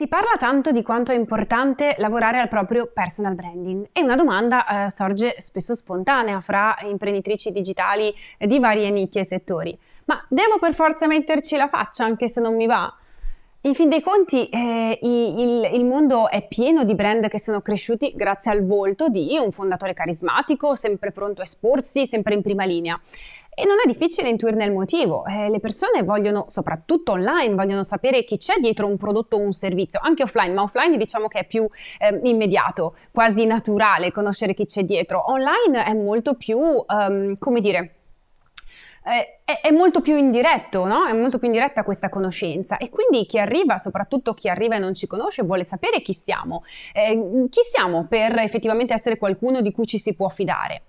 Si parla tanto di quanto è importante lavorare al proprio personal branding e una domanda eh, sorge spesso spontanea fra imprenditrici digitali di varie nicchie e settori. Ma devo per forza metterci la faccia anche se non mi va? In fin dei conti eh, il, il, mondo è pieno di brand che sono cresciuti grazie al volto di un fondatore carismatico, sempre pronto a esporsi, sempre in prima linea. E non è difficile intuirne il motivo. Eh, le persone vogliono, soprattutto online, vogliono sapere chi c'è dietro un prodotto o un servizio, anche offline, ma offline diciamo che è più eh, immediato, quasi naturale conoscere chi c'è dietro. Online è molto più, um, come dire, è, è, molto più indiretto, no? È molto più indiretta questa conoscenza e quindi chi arriva, soprattutto chi arriva e non ci conosce, vuole sapere chi siamo. Eh, chi siamo per effettivamente essere qualcuno di cui ci si può fidare.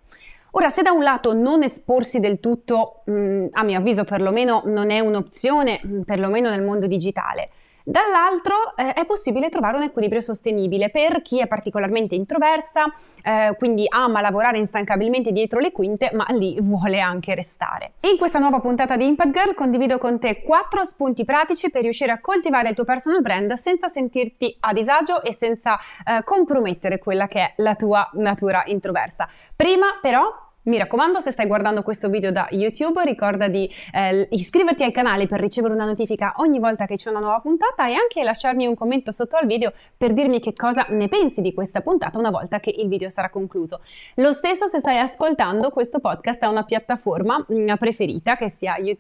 Ora, se da un lato non esporsi del tutto, mh, mm, a mio avviso perlomeno non è un'opzione, mm, perlomeno nel mondo digitale, Dall'altro eh, è possibile trovare un equilibrio sostenibile per chi è particolarmente introversa, eh, quindi ama lavorare instancabilmente dietro le quinte, ma lì vuole anche restare. In questa nuova puntata di Impact Girl condivido con te 4 spunti pratici per riuscire a coltivare il tuo personal brand senza sentirti a disagio e senza eh, compromettere quella che è la tua natura introversa. Prima però mi raccomando, se stai guardando questo video da YouTube, ricorda di eh, iscriverti al canale per ricevere una notifica ogni volta che c'è una nuova puntata e anche lasciarmi un commento sotto al video per dirmi che cosa ne pensi di questa puntata una volta che il video sarà concluso. Lo stesso se stai ascoltando questo podcast da una piattaforma mm, preferita, che sia eh,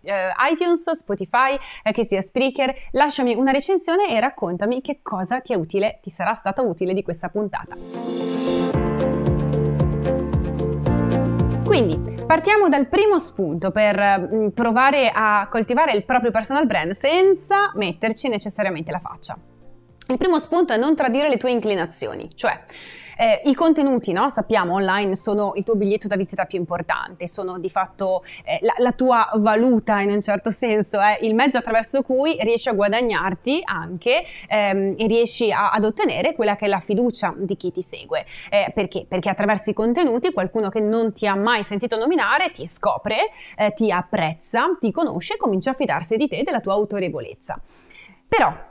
iTunes, Spotify, eh, che sia Spreaker, lasciami una recensione e raccontami che cosa ti è utile, ti sarà stata utile di questa puntata. Quindi partiamo dal primo spunto per mm, provare a coltivare il proprio personal brand senza metterci necessariamente la faccia. Il primo spunto è non tradire le tue inclinazioni, cioè eh, I contenuti, no? sappiamo, online sono il tuo biglietto da visita più importante, sono di fatto eh, la, la, tua valuta in un certo senso, è eh? il mezzo attraverso cui riesci a guadagnarti anche ehm, e riesci a, ad ottenere quella che è la fiducia di chi ti segue. Eh, perché? Perché attraverso i contenuti qualcuno che non ti ha mai sentito nominare ti scopre, eh, ti apprezza, ti conosce e comincia a fidarsi di te e della tua autorevolezza. Però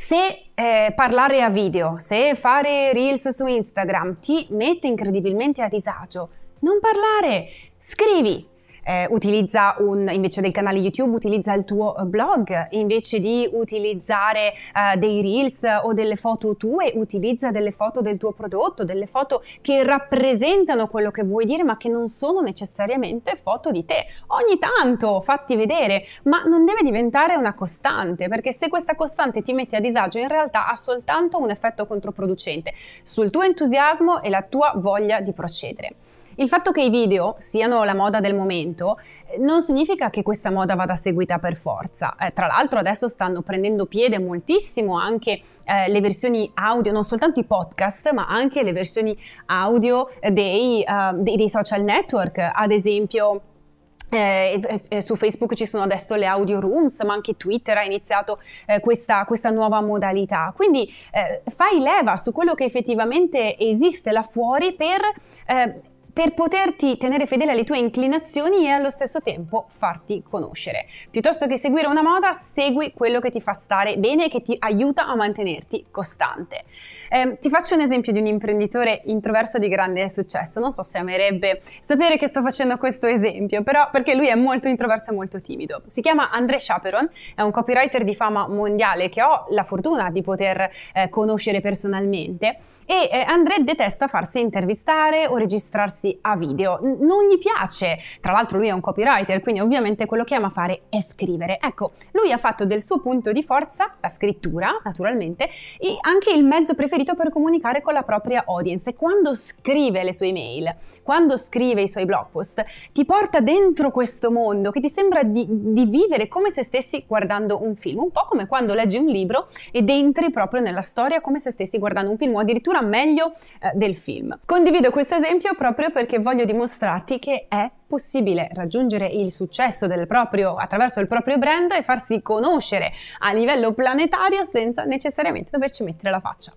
se eh, parlare a video, se fare reels su Instagram ti mette incredibilmente a disagio, non parlare, scrivi, eh, utilizza un, invece del canale YouTube, utilizza il tuo eh, blog, invece di utilizzare eh, dei reels o delle foto tue, utilizza delle foto del tuo prodotto, delle foto che rappresentano quello che vuoi dire, ma che non sono necessariamente foto di te. Ogni tanto fatti vedere, ma non deve diventare una costante, perché se questa costante ti mette a disagio, in realtà ha soltanto un effetto controproducente sul tuo entusiasmo e la tua voglia di procedere. Il fatto che i video siano la moda del momento eh, non significa che questa moda vada seguita per forza. Eh, tra l'altro adesso stanno prendendo piede moltissimo anche eh, le versioni audio, non soltanto i podcast, ma anche le versioni audio dei, uh, dei, dei social network, ad esempio. Eh, eh, su Facebook ci sono adesso le audio rooms, ma anche Twitter ha iniziato eh, questa, questa, nuova modalità. Quindi eh, fai leva su quello che effettivamente esiste là fuori per eh, per poterti tenere fedele alle tue inclinazioni e allo stesso tempo farti conoscere. Piuttosto che seguire una moda, segui quello che ti fa stare bene e che ti aiuta a mantenerti costante. Eh, ti faccio un esempio di un imprenditore introverso di grande successo. Non so se amerebbe sapere che sto facendo questo esempio, però perché lui è molto introverso e molto timido. Si chiama André Chaperon, è un copywriter di fama mondiale che ho la fortuna di poter eh, conoscere personalmente e eh, André detesta farsi intervistare o registrarsi trasformarsi a video. non gli piace, tra l'altro lui è un copywriter, quindi ovviamente quello che ama fare è scrivere. Ecco, lui ha fatto del suo punto di forza, la scrittura naturalmente, e anche il mezzo preferito per comunicare con la propria audience. Quando scrive le sue email, quando scrive i suoi blog post, ti porta dentro questo mondo che ti sembra di, di vivere come se stessi guardando un film, un po' come quando leggi un libro ed entri proprio nella storia come se stessi guardando un film o addirittura meglio eh, del film. Condivido questo esempio proprio perché voglio dimostrarti che è possibile raggiungere il successo proprio, attraverso il proprio brand e farsi conoscere a livello planetario senza necessariamente doverci mettere la faccia.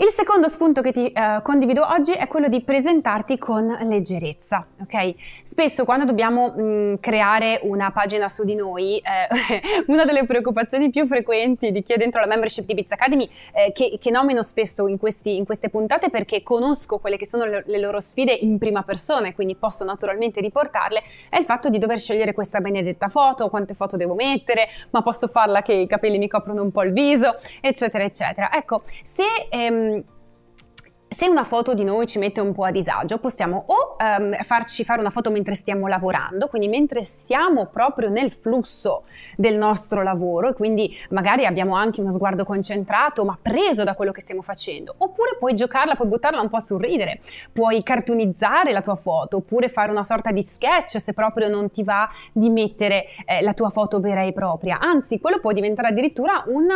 Il secondo spunto che ti eh, condivido oggi è quello di presentarti con leggerezza, ok? Spesso quando dobbiamo mh, mm, creare una pagina su di noi, eh, una delle preoccupazioni più frequenti di chi è dentro la membership di Biz Academy, eh, che, che, nomino spesso in, questi, in, queste puntate perché conosco quelle che sono le, le, loro sfide in prima persona e quindi posso naturalmente riportarle, è il fatto di dover scegliere questa benedetta foto, quante foto devo mettere, ma posso farla che i capelli mi coprono un po' il viso, eccetera, eccetera. Ecco, se... Ehm, se una foto di noi ci mette un po' a disagio, possiamo o um, farci fare una foto mentre stiamo lavorando, quindi mentre siamo proprio nel flusso del nostro lavoro e quindi magari abbiamo anche uno sguardo concentrato ma preso da quello che stiamo facendo, oppure puoi giocarla, puoi buttarla un po' a sorridere, puoi cartunizzare la tua foto, oppure fare una sorta di sketch se proprio non ti va di mettere eh, la tua foto vera e propria, anzi quello può diventare addirittura un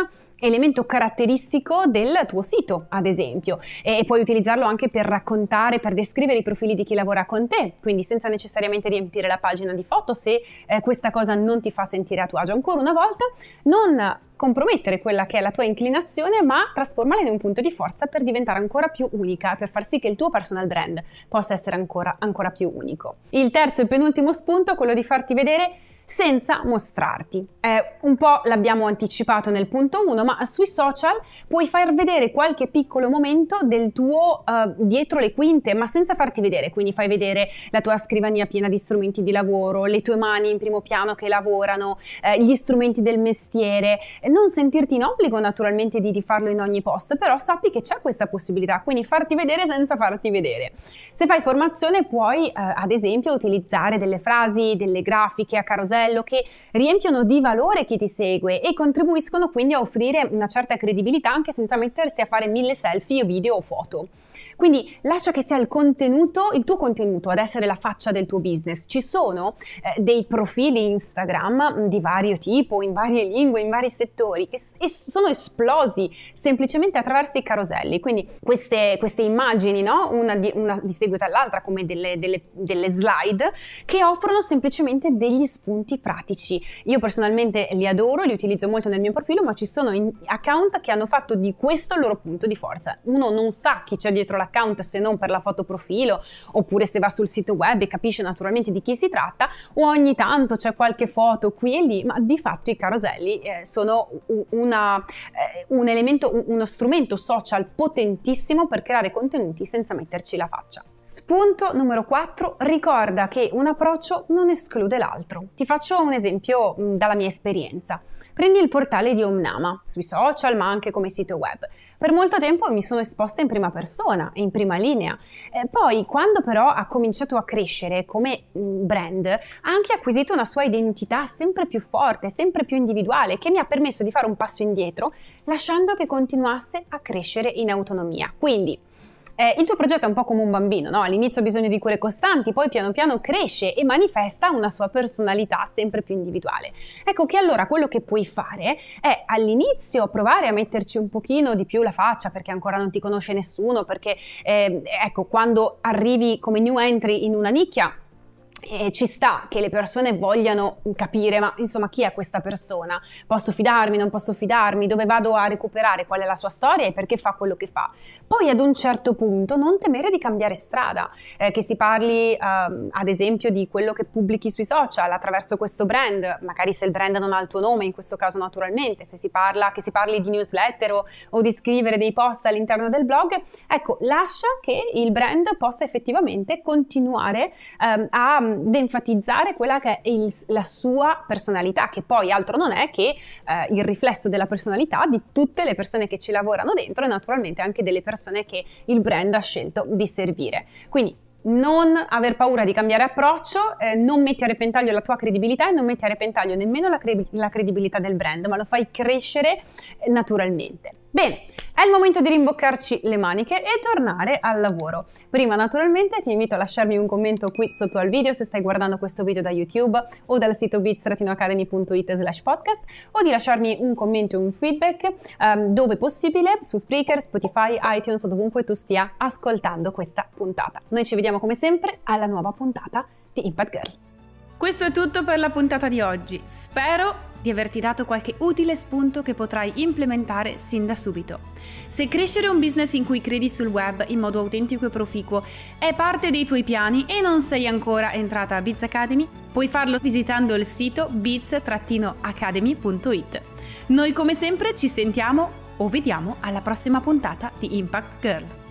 elemento caratteristico del tuo sito, ad esempio, e puoi utilizzarlo anche per raccontare, per descrivere i profili di chi lavora con te, quindi senza necessariamente riempire la pagina di foto se eh, questa cosa non ti fa sentire a tuo agio. Ancora una volta, non compromettere quella che è la tua inclinazione, ma trasformarla in un punto di forza per diventare ancora più unica, per far sì che il tuo personal brand possa essere ancora, ancora più unico. Il terzo e penultimo spunto è quello di farti vedere senza mostrarti. Eh, un po' l'abbiamo anticipato nel punto 1, ma sui social puoi far vedere qualche piccolo momento del tuo uh, dietro le quinte, ma senza farti vedere, quindi fai vedere la tua scrivania piena di strumenti di lavoro, le tue mani in primo piano che lavorano, eh, gli strumenti del mestiere, non sentirti in obbligo naturalmente di, di farlo in ogni post, però sappi che c'è questa possibilità, quindi farti vedere senza farti vedere. Se fai formazione puoi eh, ad esempio utilizzare delle frasi, delle grafiche a carosello, carosello che riempiono di valore chi ti segue e contribuiscono quindi a offrire una certa credibilità anche senza mettersi a fare mille selfie, video o foto. Quindi lascia che sia il contenuto, il tuo contenuto ad essere la faccia del tuo business. Ci sono eh, dei profili Instagram di vario tipo, in varie lingue, in vari settori, che es- sono esplosi semplicemente attraverso i caroselli. Quindi queste, queste immagini, no? una, di, una, di, seguito all'altra, come delle, delle, delle slide, che offrono semplicemente degli spunti pratici. Io personalmente li adoro, li utilizzo molto nel mio profilo, ma ci sono account che hanno fatto di questo il loro punto di forza. Uno non sa chi c'è dietro la l'account se non per la foto profilo, oppure se va sul sito web e capisce naturalmente di chi si tratta, o ogni tanto c'è qualche foto qui e lì, ma di fatto i caroselli eh, sono una, eh, un elemento, uno strumento social potentissimo per creare contenuti senza metterci la faccia. Spunto numero 4, ricorda che un approccio non esclude l'altro. Ti faccio un esempio mm, dalla mia esperienza. Prendi il portale di Omnama, sui social ma anche come sito web. Per molto tempo mi sono esposta in prima persona, in prima linea. Eh, poi, quando però ha cominciato a crescere come mm, brand, ha anche acquisito una sua identità sempre più forte, sempre più individuale, che mi ha permesso di fare un passo indietro, lasciando che continuasse a crescere in autonomia. Quindi, eh, il tuo progetto è un po' come un bambino, no? All'inizio ha bisogno di cure costanti, poi piano piano cresce e manifesta una sua personalità sempre più individuale. Ecco che allora quello che puoi fare è all'inizio provare a metterci un pochino di più la faccia perché ancora non ti conosce nessuno, perché eh, ecco, quando arrivi come new entry in una nicchia e ci sta che le persone vogliano capire, ma insomma, chi è questa persona? Posso fidarmi, non posso fidarmi? Dove vado a recuperare? Qual è la sua storia e perché fa quello che fa? Poi ad un certo punto non temere di cambiare strada, eh, che si parli eh, ad esempio di quello che pubblichi sui social attraverso questo brand, magari se il brand non ha il tuo nome, in questo caso naturalmente, se si parla, che si parli di newsletter o, o di scrivere dei post all'interno del blog, ecco, lascia che il brand possa effettivamente continuare eh, a ad enfatizzare quella che è il, la sua personalità, che poi altro non è che eh, il riflesso della personalità di tutte le persone che ci lavorano dentro e naturalmente anche delle persone che il brand ha scelto di servire. Quindi non aver paura di cambiare approccio, eh, non metti a repentaglio la tua credibilità e non metti a repentaglio nemmeno la, cre- la credibilità del brand, ma lo fai crescere eh, naturalmente. Bene, è il momento di rimboccarci le maniche e tornare al lavoro. Prima naturalmente ti invito a lasciarmi un commento qui sotto al video se stai guardando questo video da YouTube o dal sito bits-academy.it slash podcast o di lasciarmi un commento e un feedback um, dove possibile su Spreaker, Spotify, iTunes o dovunque tu stia ascoltando questa puntata. Noi ci vediamo come sempre alla nuova puntata di Impact Girl. Questo è tutto per la puntata di oggi. Spero di averti dato qualche utile spunto che potrai implementare sin da subito. Se crescere un business in cui credi sul web in modo autentico e proficuo è parte dei tuoi piani e non sei ancora entrata a Biz Academy, puoi farlo visitando il sito biz-academy.it. Noi come sempre ci sentiamo o vediamo alla prossima puntata di Impact Girl.